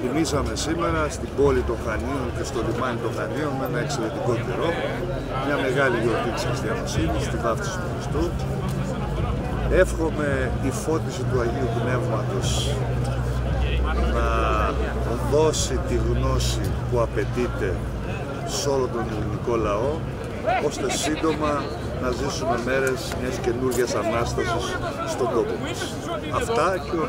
Τιμήσαμε σήμερα στην πόλη των Χανίων και στο λιμάνι των Χανίων με ένα εξαιρετικό καιρό μια μεγάλη γιορτή της Χριστιανοσύνης, τη βάφτιση του Χριστού. Εύχομαι η φώτιση του Αγίου Πνεύματος να δώσει τη γνώση που απαιτείται σε όλο τον ελληνικό λαό ώστε σύντομα να ζήσουμε μέρες μιας καινούργιας Ανάστασης στον τόπο μας. Αυτά και ο